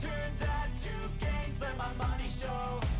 Turn that to gains, let my money show.